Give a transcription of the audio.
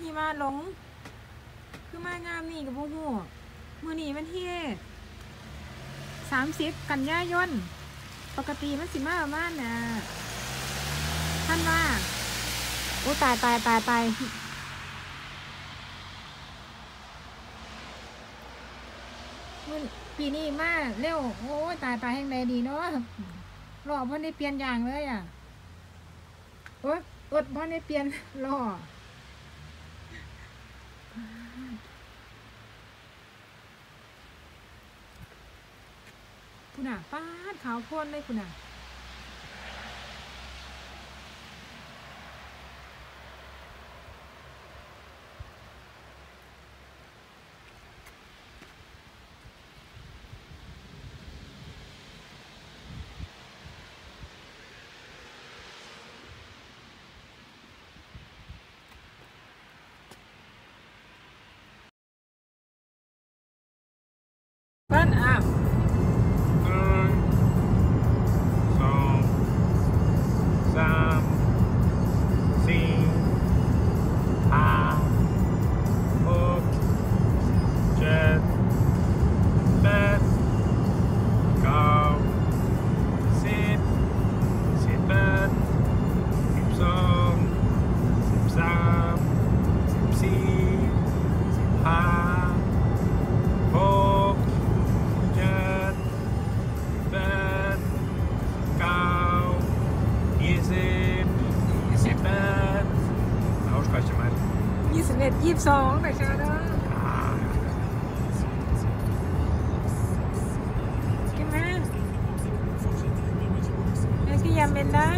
หิมะหลง คือมางามนี่กับพวกหูมือนี่มันที่สามสิบกันยายน ปกติมันสิมาประมาณน่ะท่านว่าโอ้ตายตายตายตายมันปีนี้มาเร็ว โอ้ตายตายแห่งใดดีเนาะรอเพ่อได้เปลี่ยนอย่างเลยอะ โอ๊ยอดพ่อได้เปลี่ยนรอ คุณอะป้าดขาวพ่นเลยคุณอะ เปิ้ ยี่สิบเอ็ดยี่สิบสองแต่เช้าเด้อกินไหมเอ้กินยำเป็นได้